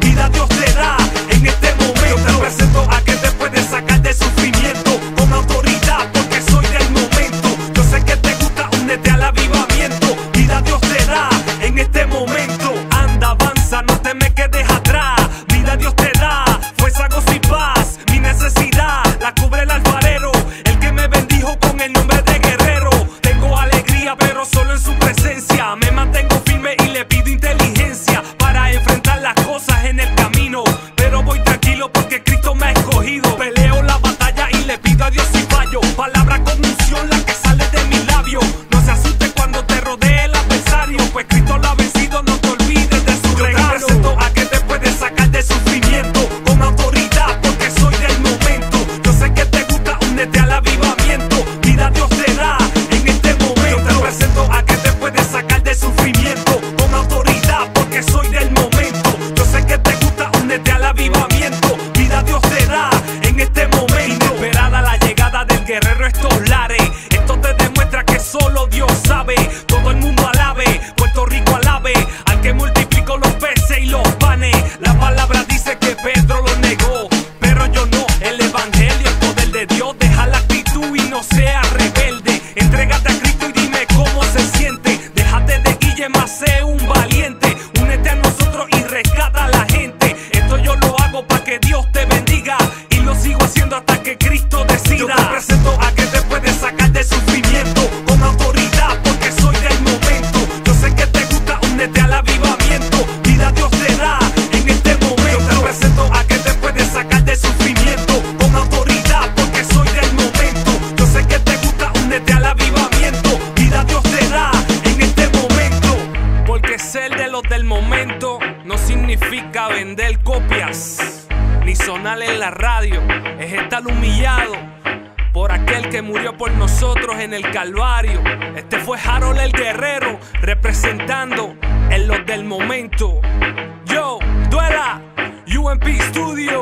vida Dios te da en este momento. Yo te presento a que te puedes sacar de sufrimiento con autoridad, porque soy del momento. Yo sé que te gusta, únete al avivamiento, vida Dios te da en este momento. Pues de los del momento no significa vender copias ni sonar en la radio. Es estar humillado por aquel que murió por nosotros en el Calvario. Este fue Harold el Guerrero representando en los del momento. Yo, duela, UMP Studio.